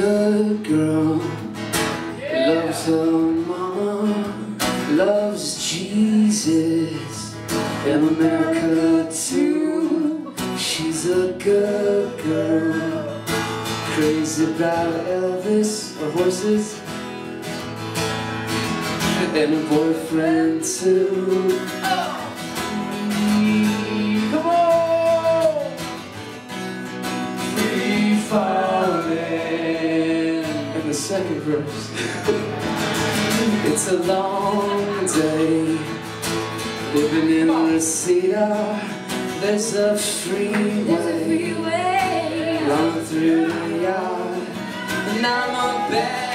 good girl. Yeah. Loves her mom Loves Jesus. And America too She's a good girl. Crazy about Elvis Or horses. And a boyfriend too. Oh. The second verse. It's a long day living in Reseda. There's a freeway run through the yard, and I'm a bad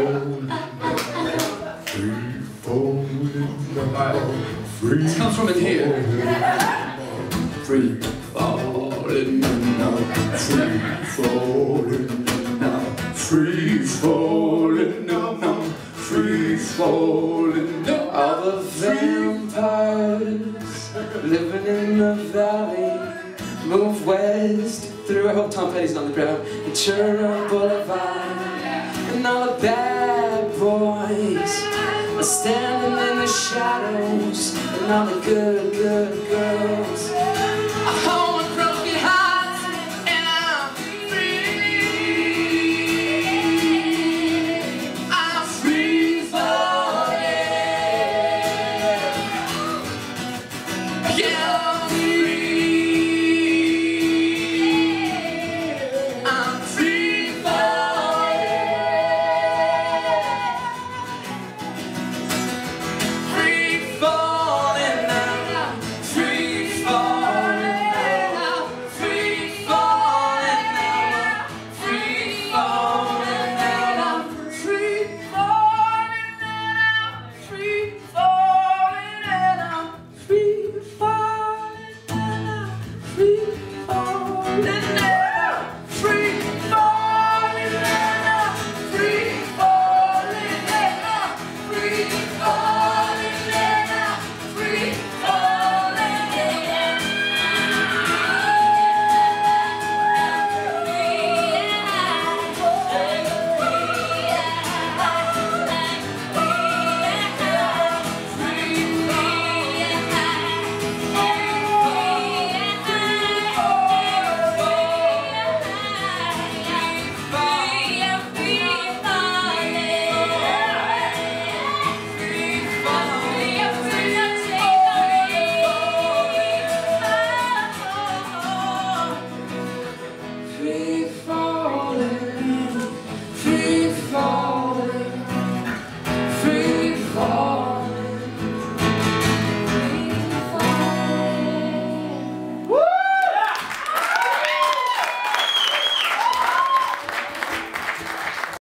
free falling, free falling, free This comes from in here. Free falling now, free falling now, free falling now, free falling now. All the vampires living in the valley move west through. I hope Tom Petty's on the crowd. Ventura Boulevard. And all the bad boys are standing in the shadows. And all the good, good girls something